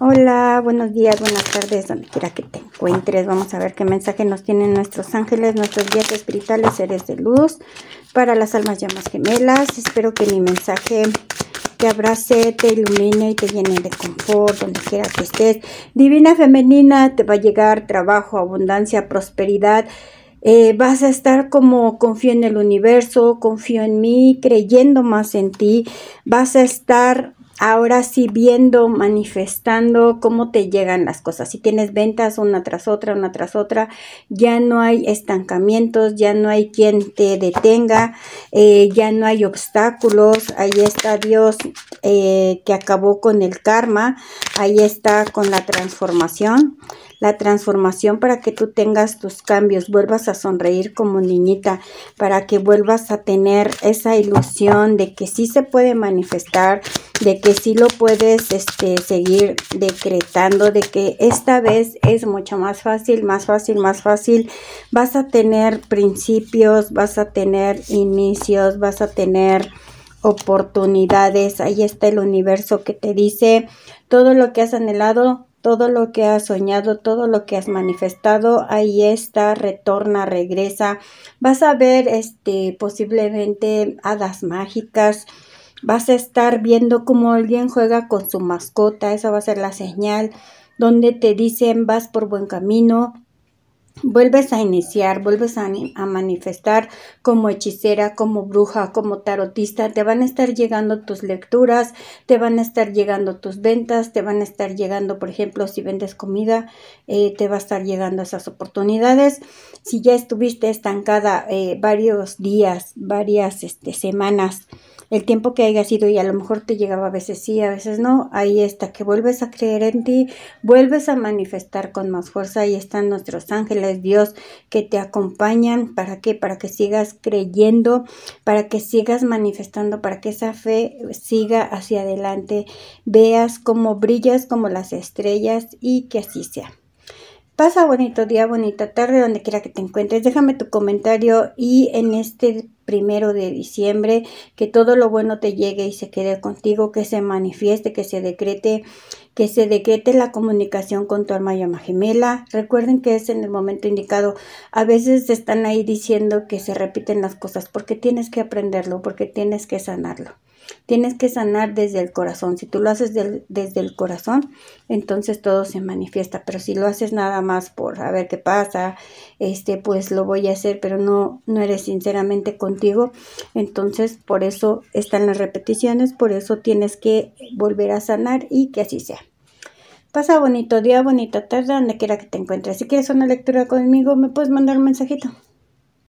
Hola, buenos días, buenas tardes, donde quiera que te encuentres. Vamos a ver qué mensaje nos tienen nuestros ángeles, nuestros guías espirituales, seres de luz, para las almas llamas gemelas. Espero que mi mensaje te abrace, te ilumine y te llene de confort, donde quiera que estés. Divina femenina, te va a llegar trabajo, abundancia, prosperidad. Eh, vas a estar como confío en el universo, confío en mí, creyendo más en ti. Vas a estar ahora sí viendo, manifestando cómo te llegan las cosas. Si tienes ventas una tras otra, una tras otra, ya no hay estancamientos, ya no hay quien te detenga, eh, ya no hay obstáculos. Ahí está Dios eh, que acabó con el karma, ahí está con la transformación la transformación para que tú tengas tus cambios, vuelvas a sonreír como niñita, para que vuelvas a tener esa ilusión de que sí se puede manifestar, de que sí lo puedes este, seguir decretando, de que esta vez es mucho más fácil, más fácil, más fácil. Vas a tener principios, vas a tener inicios, vas a tener oportunidades. Ahí está el universo que te dice todo lo que has anhelado todo lo que has soñado, todo lo que has manifestado, ahí está, retorna, regresa. Vas a ver este posiblemente hadas mágicas. Vas a estar viendo cómo alguien juega con su mascota, esa va a ser la señal donde te dicen vas por buen camino, vuelves a iniciar, vuelves a, manifestar como hechicera, como bruja, como tarotista, te van a estar llegando tus lecturas, te van a estar llegando tus ventas, te van a estar llegando, por ejemplo, si vendes comida, eh, te va a estar llegando esas oportunidades. Si ya estuviste estancada eh, varios días, varias este, semanas, el tiempo que haya sido y a lo mejor te llegaba a veces sí, a veces no, ahí está, que vuelves a creer en ti, vuelves a manifestar con más fuerza, ahí están nuestros ángeles, Dios, que te acompañan, ¿para qué? Para que sigas creyendo, para que sigas manifestando, para que esa fe siga hacia adelante, veas cómo brillas como las estrellas y que así sea. Pasa bonito día, bonita tarde, donde quiera que te encuentres. Déjame tu comentario y en este primero de diciembre, que todo lo bueno te llegue y se quede contigo, que se manifieste, que se decrete, que se decrete la comunicación con tu alma llama gemela. Recuerden que es en el momento indicado. A veces están ahí diciendo que se repiten las cosas porque tienes que aprenderlo, porque tienes que sanarlo. Tienes que sanar desde el corazón. Si tú lo haces desde el corazón, entonces todo se manifiesta. Pero si lo haces nada más por a ver qué pasa, este, pues lo voy a hacer, pero no, no eres sinceramente contigo. Entonces, por eso están las repeticiones, por eso tienes que volver a sanar y que así sea. Pasa bonito día, bonita tarde, donde quiera que te encuentres. Si quieres una lectura conmigo, me puedes mandar un mensajito.